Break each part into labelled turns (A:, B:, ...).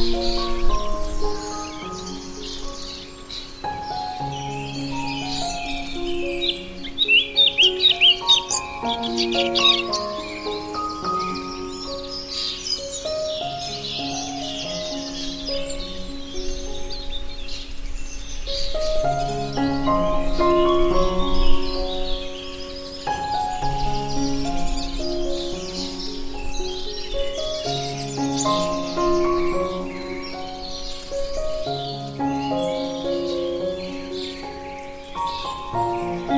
A: Thank you. Thank you.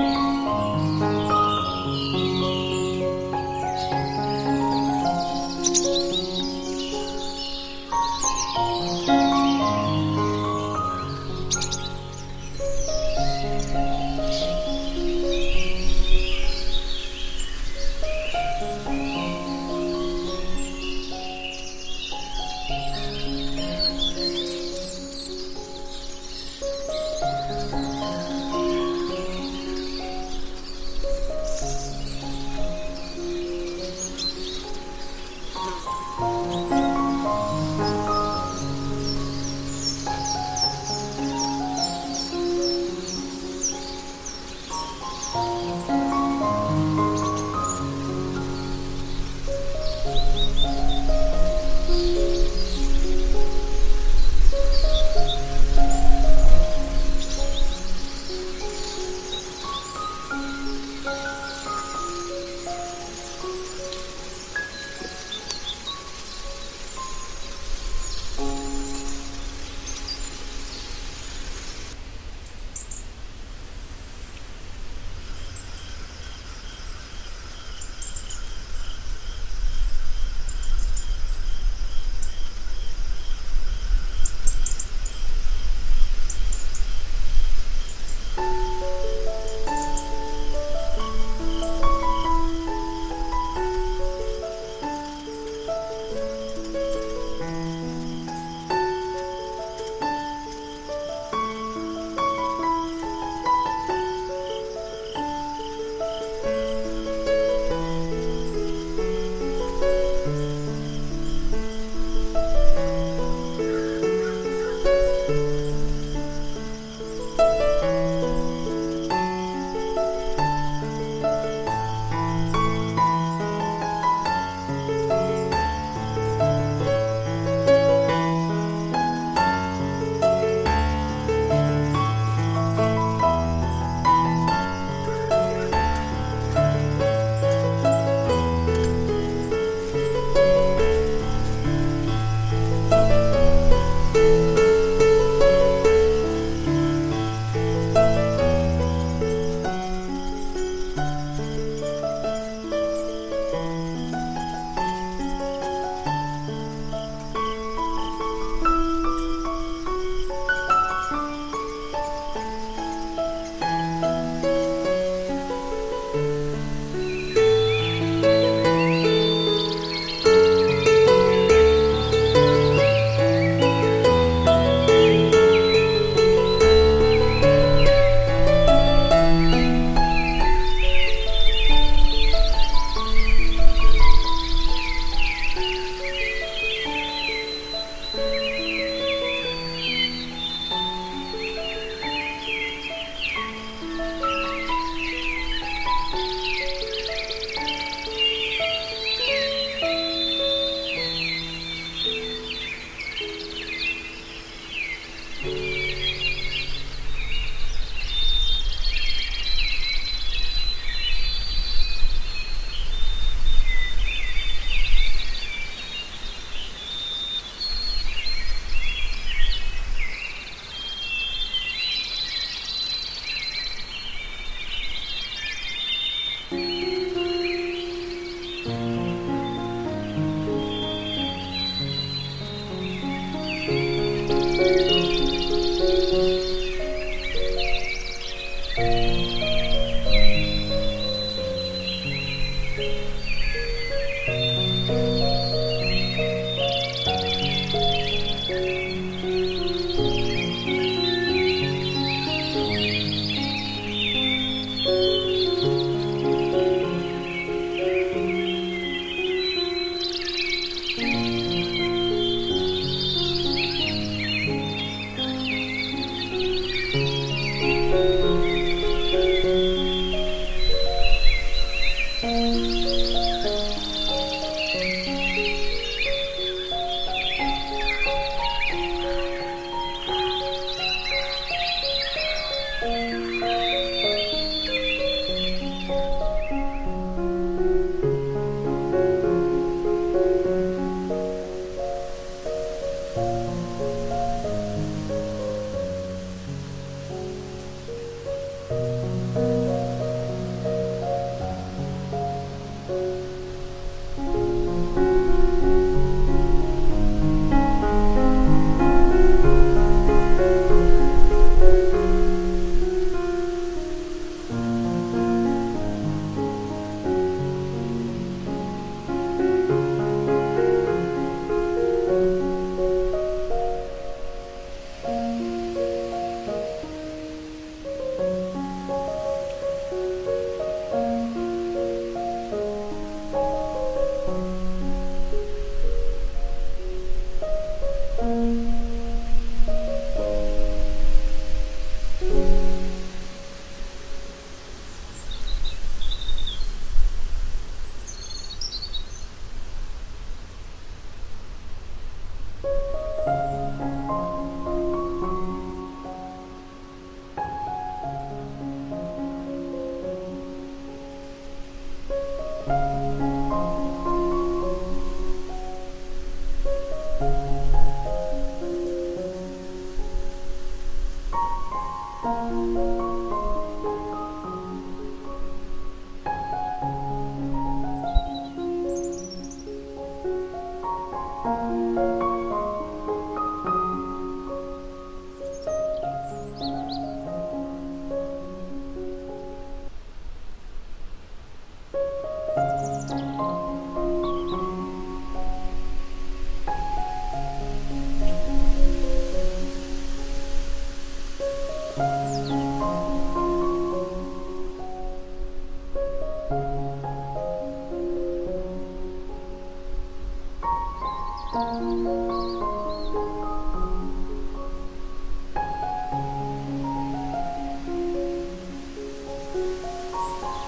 A: thank you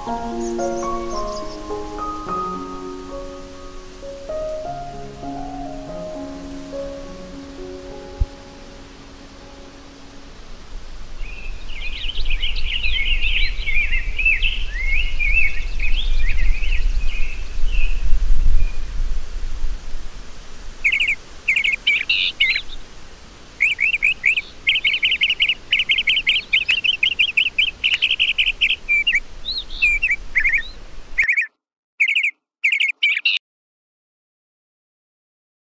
A: Música